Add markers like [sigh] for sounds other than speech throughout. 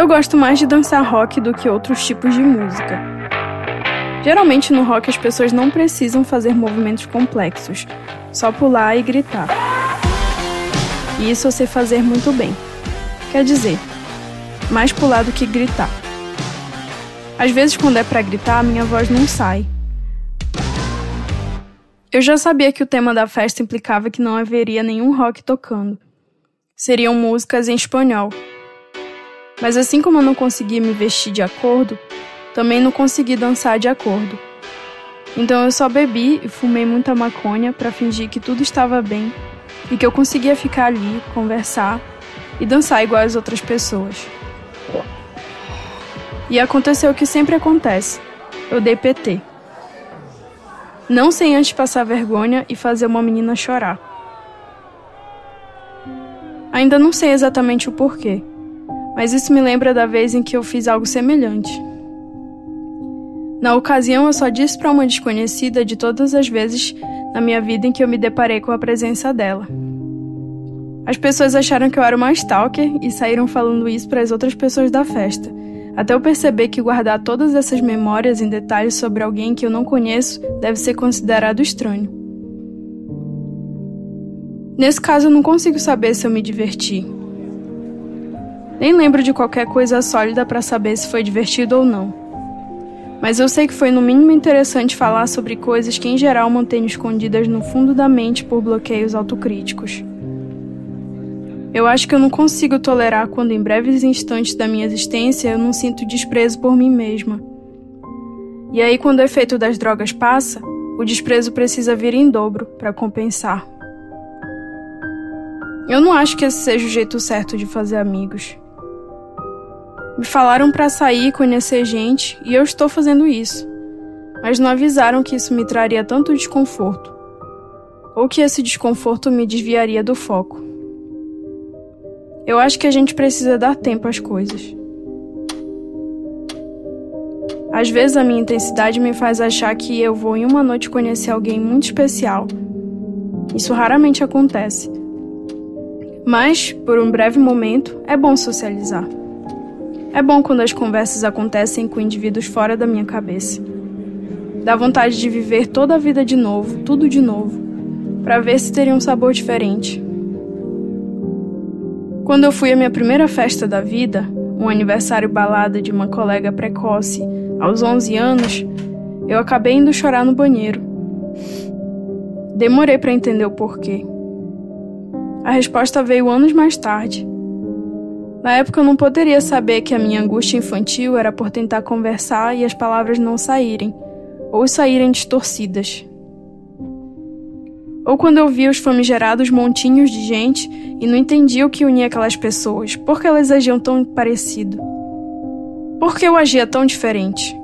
Eu gosto mais de dançar rock do que outros tipos de música. Geralmente no rock as pessoas não precisam fazer movimentos complexos, só pular e gritar. E isso eu sei fazer muito bem. Quer dizer, mais pular do que gritar. Às vezes, quando é para gritar, minha voz não sai. Eu já sabia que o tema da festa implicava que não haveria nenhum rock tocando. Seriam músicas em espanhol. Mas assim como eu não conseguia me vestir de acordo, também não consegui dançar de acordo. Então eu só bebi e fumei muita maconha para fingir que tudo estava bem e que eu conseguia ficar ali, conversar e dançar igual as outras pessoas. E aconteceu o que sempre acontece. Eu dei PT. Não sem antes passar vergonha e fazer uma menina chorar. Ainda não sei exatamente o porquê, mas isso me lembra da vez em que eu fiz algo semelhante. Na ocasião, eu só disse para uma desconhecida de todas as vezes na minha vida em que eu me deparei com a presença dela. As pessoas acharam que eu era uma stalker e saíram falando isso para as outras pessoas da festa, até eu perceber que guardar todas essas memórias em detalhes sobre alguém que eu não conheço deve ser considerado estranho. Nesse caso, eu não consigo saber se eu me diverti. Nem lembro de qualquer coisa sólida para saber se foi divertido ou não. Mas eu sei que foi no mínimo interessante falar sobre coisas que em geral mantenho escondidas no fundo da mente por bloqueios autocríticos. Eu acho que eu não consigo tolerar quando, em breves instantes da minha existência, eu não sinto desprezo por mim mesma. E aí, quando o efeito das drogas passa, o desprezo precisa vir em dobro para compensar. Eu não acho que esse seja o jeito certo de fazer amigos. Me falaram para sair e conhecer gente, e eu estou fazendo isso. Mas não avisaram que isso me traria tanto desconforto, ou que esse desconforto me desviaria do foco. Eu acho que a gente precisa dar tempo às coisas. Às vezes a minha intensidade me faz achar que eu vou em uma noite conhecer alguém muito especial. Isso raramente acontece. Mas, por um breve momento, é bom socializar. É bom quando as conversas acontecem com indivíduos fora da minha cabeça. Dá vontade de viver toda a vida de novo, tudo de novo, para ver se teria um sabor diferente. Quando eu fui à minha primeira festa da vida, um aniversário balada de uma colega precoce, aos 11 anos, eu acabei indo chorar no banheiro. Demorei para entender o porquê. A resposta veio anos mais tarde. Na época eu não poderia saber que a minha angústia infantil era por tentar conversar e as palavras não saírem, ou saírem distorcidas ou quando eu via os famigerados montinhos de gente e não entendia o que unia aquelas pessoas, por que elas agiam tão parecido? Por que eu agia tão diferente?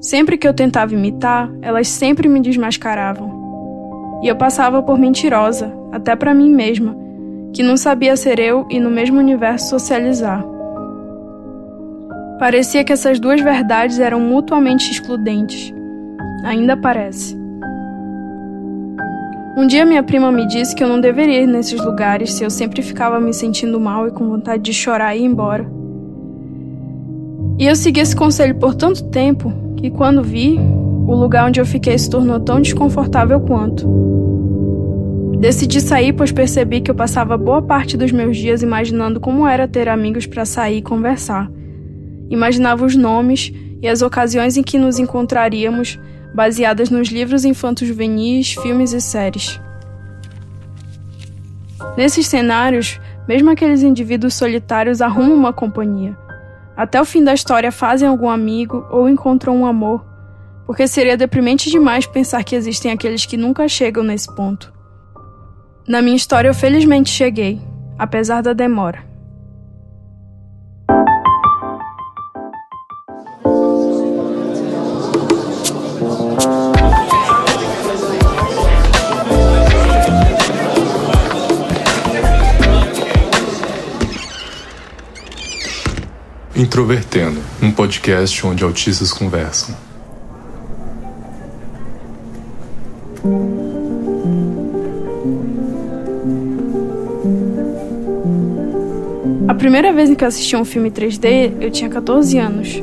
Sempre que eu tentava imitar, elas sempre me desmascaravam. E eu passava por mentirosa, até para mim mesma, que não sabia ser eu e no mesmo universo socializar. Parecia que essas duas verdades eram mutuamente excludentes. Ainda parece. Um dia minha prima me disse que eu não deveria ir nesses lugares se eu sempre ficava me sentindo mal e com vontade de chorar e ir embora. E eu segui esse conselho por tanto tempo que quando vi, o lugar onde eu fiquei se tornou tão desconfortável quanto. Decidi sair pois percebi que eu passava boa parte dos meus dias imaginando como era ter amigos para sair e conversar. Imaginava os nomes e as ocasiões em que nos encontraríamos baseadas nos livros infanto-juvenis, filmes e séries. Nesses cenários, mesmo aqueles indivíduos solitários arrumam uma companhia. Até o fim da história fazem algum amigo ou encontram um amor, porque seria deprimente demais pensar que existem aqueles que nunca chegam nesse ponto. Na minha história, eu felizmente cheguei, apesar da demora. Introvertendo, um podcast onde autistas conversam. Primeira vez em que assisti um filme 3D, eu tinha 14 anos.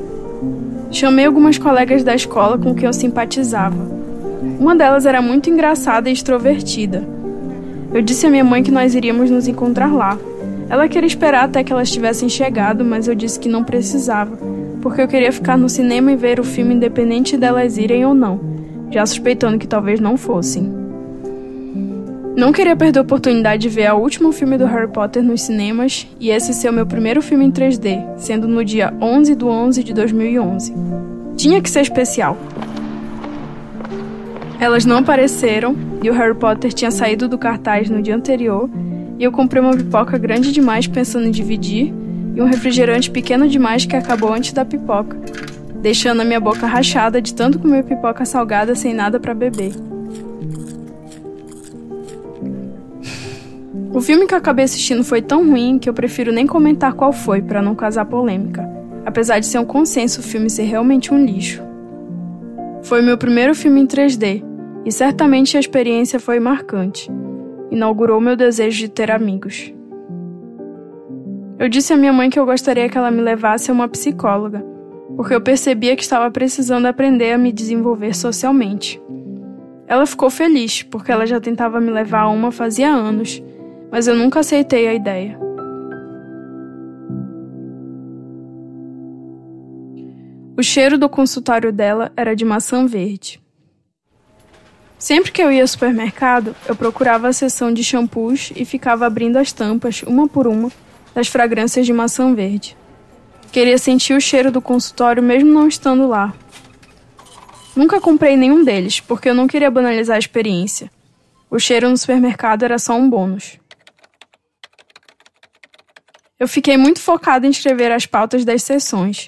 Chamei algumas colegas da escola com quem eu simpatizava. Uma delas era muito engraçada e extrovertida. Eu disse à minha mãe que nós iríamos nos encontrar lá. Ela queria esperar até que elas tivessem chegado, mas eu disse que não precisava, porque eu queria ficar no cinema e ver o filme independente delas irem ou não, já suspeitando que talvez não fossem. Não queria perder a oportunidade de ver o último filme do Harry Potter nos cinemas e esse ser o meu primeiro filme em 3D, sendo no dia 11 de 11 de 2011. Tinha que ser especial. Elas não apareceram e o Harry Potter tinha saído do cartaz no dia anterior e eu comprei uma pipoca grande demais pensando em dividir e um refrigerante pequeno demais que acabou antes da pipoca, deixando a minha boca rachada de tanto comer pipoca salgada sem nada para beber. O filme que eu acabei assistindo foi tão ruim que eu prefiro nem comentar qual foi para não causar polêmica, apesar de ser um consenso o filme ser realmente um lixo. Foi meu primeiro filme em 3D e certamente a experiência foi marcante. Inaugurou meu desejo de ter amigos. Eu disse à minha mãe que eu gostaria que ela me levasse a uma psicóloga, porque eu percebia que estava precisando aprender a me desenvolver socialmente. Ela ficou feliz, porque ela já tentava me levar a uma fazia anos, mas eu nunca aceitei a ideia. O cheiro do consultório dela era de maçã verde. Sempre que eu ia ao supermercado, eu procurava a seção de shampoos e ficava abrindo as tampas, uma por uma, das fragrâncias de maçã verde. Queria sentir o cheiro do consultório mesmo não estando lá. Nunca comprei nenhum deles, porque eu não queria banalizar a experiência. O cheiro no supermercado era só um bônus. Eu fiquei muito focada em escrever as pautas das sessões.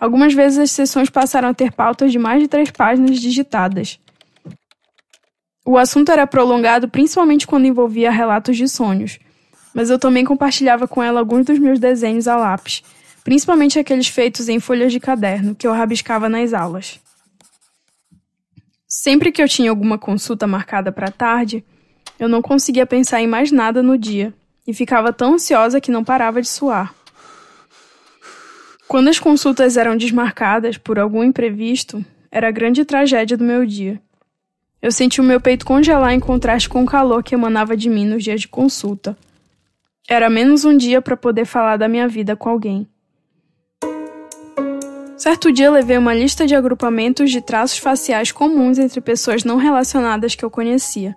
Algumas vezes as sessões passaram a ter pautas de mais de três páginas digitadas. O assunto era prolongado principalmente quando envolvia relatos de sonhos, mas eu também compartilhava com ela alguns dos meus desenhos a lápis, principalmente aqueles feitos em folhas de caderno que eu rabiscava nas aulas. Sempre que eu tinha alguma consulta marcada para tarde, eu não conseguia pensar em mais nada no dia e ficava tão ansiosa que não parava de suar. Quando as consultas eram desmarcadas por algum imprevisto, era a grande tragédia do meu dia. Eu senti o meu peito congelar em contraste com o calor que emanava de mim nos dias de consulta. Era menos um dia para poder falar da minha vida com alguém. Certo dia levei uma lista de agrupamentos de traços faciais comuns entre pessoas não relacionadas que eu conhecia.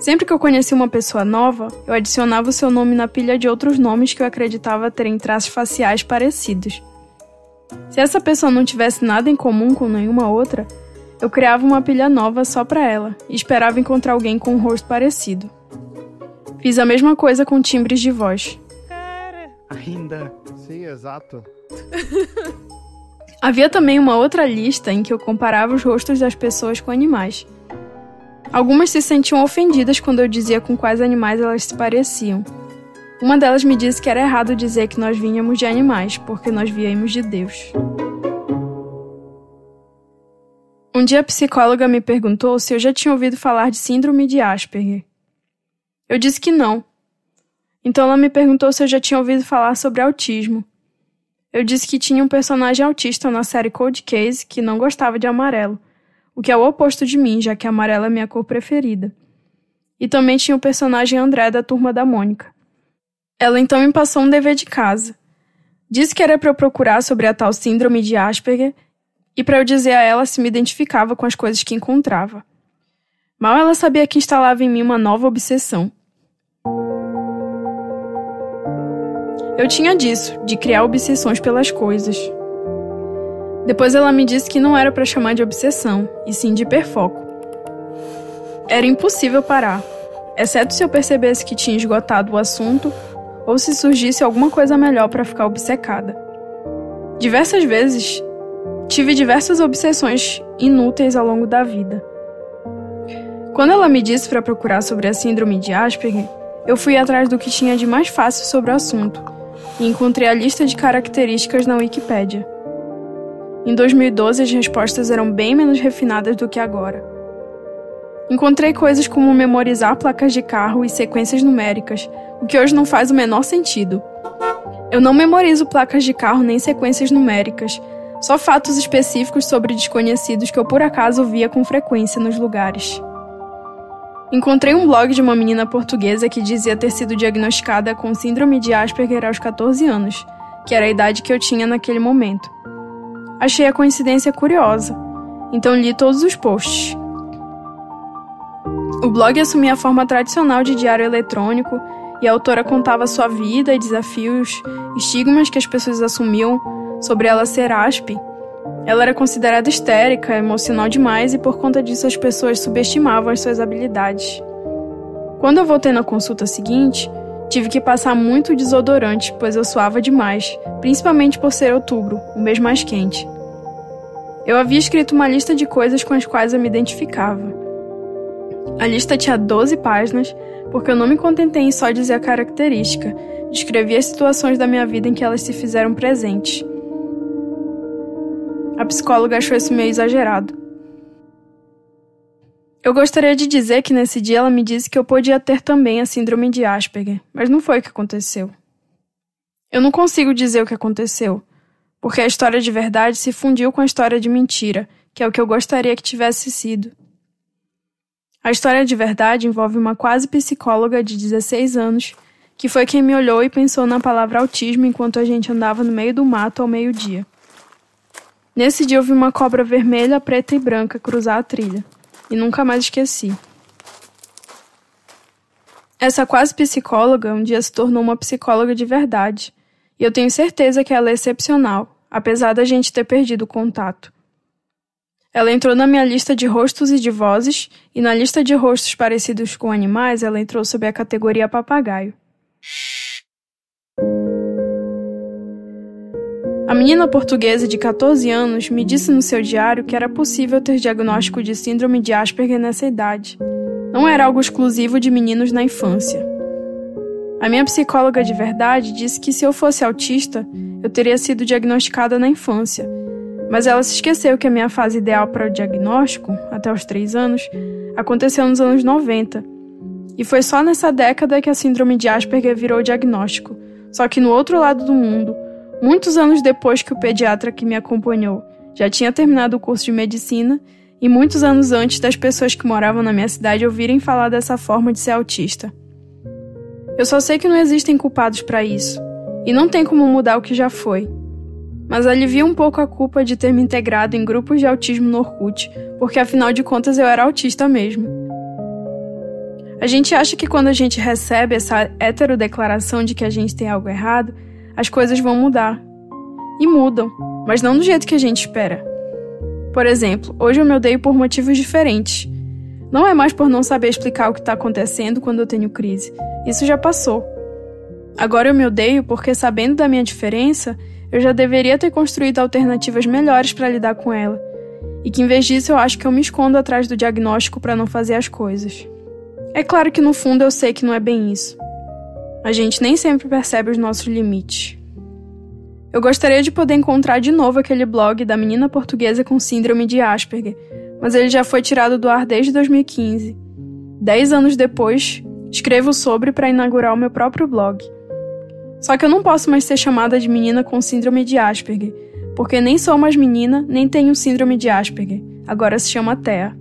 Sempre que eu conhecia uma pessoa nova, eu adicionava o seu nome na pilha de outros nomes que eu acreditava terem traços faciais parecidos. Se essa pessoa não tivesse nada em comum com nenhuma outra, eu criava uma pilha nova só para ela e esperava encontrar alguém com um rosto parecido. Fiz a mesma coisa com timbres de voz. Ainda. Sim, exato. [laughs] Havia também uma outra lista em que eu comparava os rostos das pessoas com animais. Algumas se sentiam ofendidas quando eu dizia com quais animais elas se pareciam. Uma delas me disse que era errado dizer que nós vinhamos de animais, porque nós viemos de Deus. Um dia a psicóloga me perguntou se eu já tinha ouvido falar de síndrome de Asperger. Eu disse que não. Então ela me perguntou se eu já tinha ouvido falar sobre autismo. Eu disse que tinha um personagem autista na série Cold Case que não gostava de amarelo, o que é o oposto de mim, já que amarelo é minha cor preferida. E também tinha o personagem André da turma da Mônica. Ela então me passou um dever de casa. Disse que era para eu procurar sobre a tal síndrome de Asperger e para eu dizer a ela se me identificava com as coisas que encontrava. Mal ela sabia que instalava em mim uma nova obsessão. Eu tinha disso, de criar obsessões pelas coisas. Depois ela me disse que não era para chamar de obsessão, e sim de hiperfoco. Era impossível parar, exceto se eu percebesse que tinha esgotado o assunto ou se surgisse alguma coisa melhor para ficar obcecada. Diversas vezes tive diversas obsessões inúteis ao longo da vida. Quando ela me disse para procurar sobre a síndrome de Asperger, eu fui atrás do que tinha de mais fácil sobre o assunto e encontrei a lista de características na Wikipédia. Em 2012, as respostas eram bem menos refinadas do que agora. Encontrei coisas como memorizar placas de carro e sequências numéricas, o que hoje não faz o menor sentido. Eu não memorizo placas de carro nem sequências numéricas, só fatos específicos sobre desconhecidos que eu por acaso via com frequência nos lugares. Encontrei um blog de uma menina portuguesa que dizia ter sido diagnosticada com síndrome de Asperger aos 14 anos, que era a idade que eu tinha naquele momento. Achei a coincidência curiosa, então li todos os posts. O blog assumia a forma tradicional de diário eletrônico e a autora contava sua vida e desafios, estigmas que as pessoas assumiam sobre ela ser aspe. Ela era considerada histérica, emocional demais e por conta disso as pessoas subestimavam as suas habilidades. Quando eu voltei na consulta seguinte, tive que passar muito desodorante, pois eu suava demais, principalmente por ser outubro, o mês mais quente. Eu havia escrito uma lista de coisas com as quais eu me identificava. A lista tinha 12 páginas, porque eu não me contentei em só dizer a característica, descrevi as situações da minha vida em que elas se fizeram presentes. A psicóloga achou isso meio exagerado. Eu gostaria de dizer que nesse dia ela me disse que eu podia ter também a síndrome de Asperger, mas não foi o que aconteceu. Eu não consigo dizer o que aconteceu, porque a história de verdade se fundiu com a história de mentira, que é o que eu gostaria que tivesse sido. A história de verdade envolve uma quase psicóloga de 16 anos, que foi quem me olhou e pensou na palavra autismo enquanto a gente andava no meio do mato ao meio-dia. Nesse dia eu vi uma cobra vermelha, preta e branca cruzar a trilha, e nunca mais esqueci. Essa quase psicóloga um dia se tornou uma psicóloga de verdade, e eu tenho certeza que ela é excepcional, apesar da gente ter perdido o contato. Ela entrou na minha lista de rostos e de vozes, e na lista de rostos parecidos com animais, ela entrou sob a categoria papagaio. A menina portuguesa de 14 anos me disse no seu diário que era possível ter diagnóstico de síndrome de Asperger nessa idade. Não era algo exclusivo de meninos na infância. A minha psicóloga de verdade disse que se eu fosse autista, eu teria sido diagnosticada na infância mas ela se esqueceu que a minha fase ideal para o diagnóstico, até os 3 anos, aconteceu nos anos 90. E foi só nessa década que a síndrome de Asperger virou diagnóstico. Só que no outro lado do mundo, muitos anos depois que o pediatra que me acompanhou já tinha terminado o curso de medicina e muitos anos antes das pessoas que moravam na minha cidade ouvirem falar dessa forma de ser autista. Eu só sei que não existem culpados para isso, e não tem como mudar o que já foi mas alivia um pouco a culpa de ter me integrado em grupos de autismo no Orkut, porque afinal de contas eu era autista mesmo. A gente acha que quando a gente recebe essa heterodeclaração de que a gente tem algo errado, as coisas vão mudar. E mudam, mas não do jeito que a gente espera. Por exemplo, hoje eu me odeio por motivos diferentes. Não é mais por não saber explicar o que está acontecendo quando eu tenho crise. Isso já passou. Agora eu me odeio porque, sabendo da minha diferença, eu já deveria ter construído alternativas melhores para lidar com ela. E que em vez disso eu acho que eu me escondo atrás do diagnóstico para não fazer as coisas. É claro que no fundo eu sei que não é bem isso. A gente nem sempre percebe os nossos limites. Eu gostaria de poder encontrar de novo aquele blog da menina portuguesa com síndrome de Asperger, mas ele já foi tirado do ar desde 2015. Dez anos depois, escrevo sobre para inaugurar o meu próprio blog. Só que eu não posso mais ser chamada de menina com síndrome de Asperger, porque nem sou mais menina, nem tenho síndrome de Asperger. Agora se chama Thea.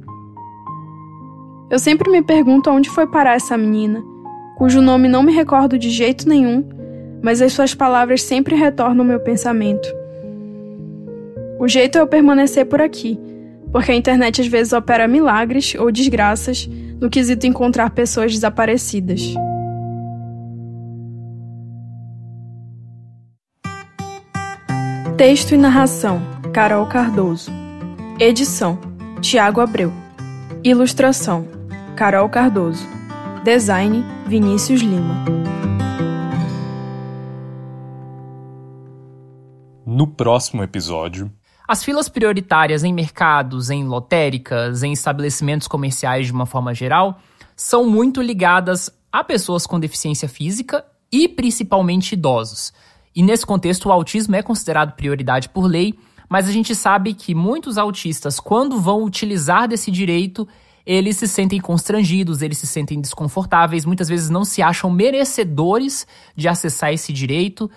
Eu sempre me pergunto aonde foi parar essa menina, cujo nome não me recordo de jeito nenhum, mas as suas palavras sempre retornam ao meu pensamento. O jeito é eu permanecer por aqui, porque a internet às vezes opera milagres ou desgraças no quesito encontrar pessoas desaparecidas. Texto e narração: Carol Cardoso. Edição: Tiago Abreu. Ilustração: Carol Cardoso. Design: Vinícius Lima. No próximo episódio. As filas prioritárias em mercados, em lotéricas, em estabelecimentos comerciais de uma forma geral, são muito ligadas a pessoas com deficiência física e principalmente idosos. E nesse contexto, o autismo é considerado prioridade por lei, mas a gente sabe que muitos autistas, quando vão utilizar desse direito, eles se sentem constrangidos, eles se sentem desconfortáveis, muitas vezes não se acham merecedores de acessar esse direito.